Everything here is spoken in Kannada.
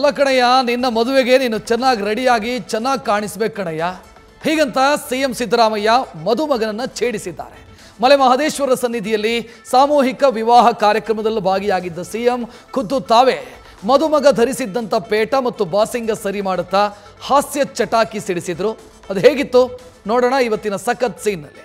ಅಲ್ಲ ಕಣಯ್ಯ, ನಿನ್ನ ಮದುವೆಗೆ ನೀನು ಚೆನ್ನಾಗಿ ರೆಡಿಯಾಗಿ ಚೆನ್ನಾಗಿ ಕಾಣಿಸ್ಬೇಕು ಕಣಯ್ಯ. ಹೀಗಂತ ಸಿ ಎಂ ಸಿದ್ದರಾಮಯ್ಯ ಮದುಮಗನನ್ನ ಛೇಡಿಸಿದ್ದಾರೆ. ಮಲೆ ಮಹದೇಶ್ವರ ಸನ್ನಿಧಿಯಲ್ಲಿ ಸಾಮೂಹಿಕ ವಿವಾಹ ಕಾರ್ಯಕ್ರಮದಲ್ಲಿ ಭಾಗಿಯಾಗಿದ್ದ ಸಿಎಂ ಖುದ್ದು ತಾವೇ ಮದುಮಗ ಧರಿಸಿದ್ದಂಥ ಪೇಟ ಮತ್ತು ಬಾಸಿಂಗ ಸರಿ ಮಾಡುತ್ತಾ ಹಾಸ್ಯ ಚಟಾಕಿ ಸಿಡಿಸಿದ್ರು. ಅದು ಹೇಗಿತ್ತು? ನೋಡೋಣ ಇವತ್ತಿನ ಸಖತ್ ಸೀನ್ನಲ್ಲಿ.